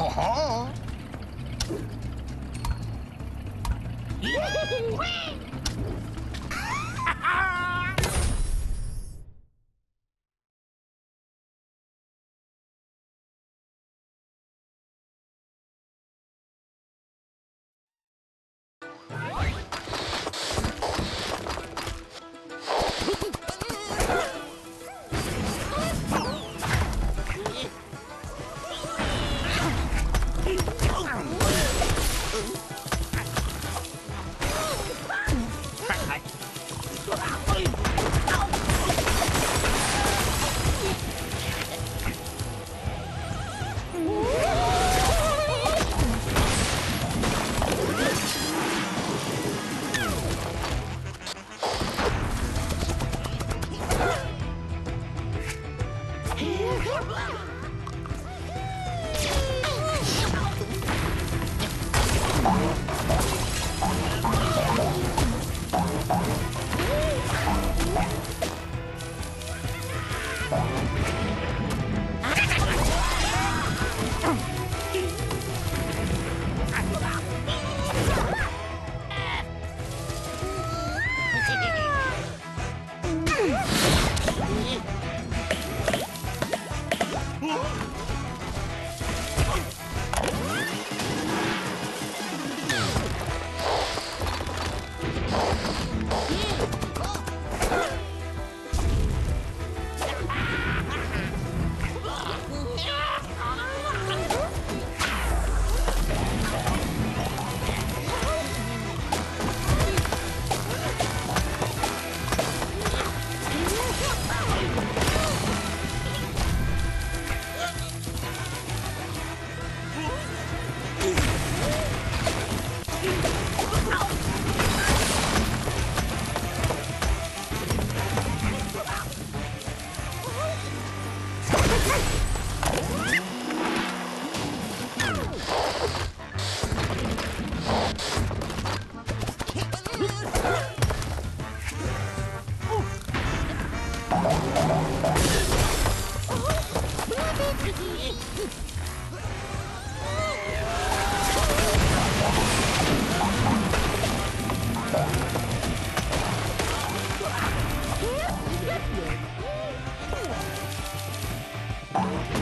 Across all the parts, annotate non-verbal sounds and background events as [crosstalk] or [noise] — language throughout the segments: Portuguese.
Uh-huh. Yee-hoo-wee! [laughs] Oh.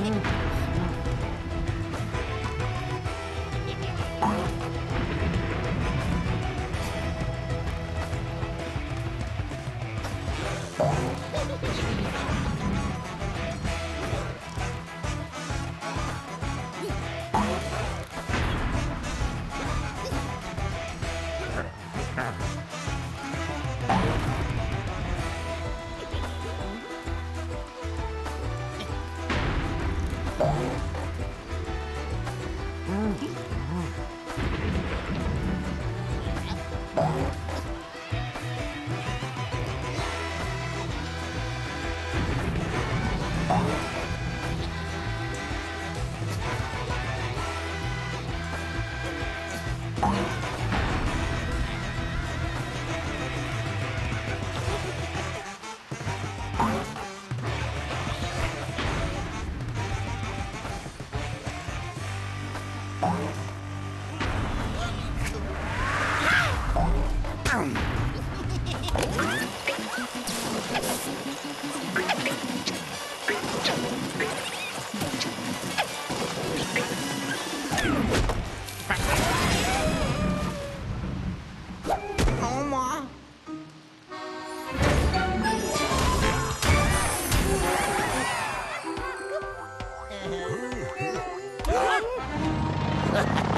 Mm-hmm. Ha ha ha!